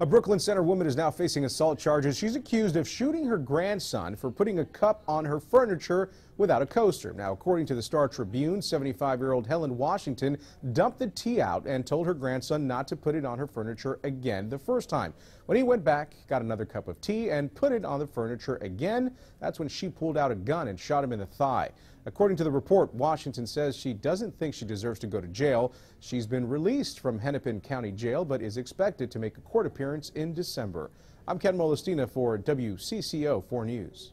A Brooklyn Center woman is now facing assault charges. She's accused of shooting her grandson for putting a cup on her furniture without a coaster. Now, according to the Star Tribune, 75-year-old Helen Washington dumped the tea out and told her grandson not to put it on her furniture again the first time. When he went back, got another cup of tea and put it on the furniture again, that's when she pulled out a gun and shot him in the thigh. According to the report, Washington says she doesn't think she deserves to go to jail. She's been released from Hennepin County Jail but is expected to make a court appearance in December. I'm Ken Molestina for WCCO 4 News.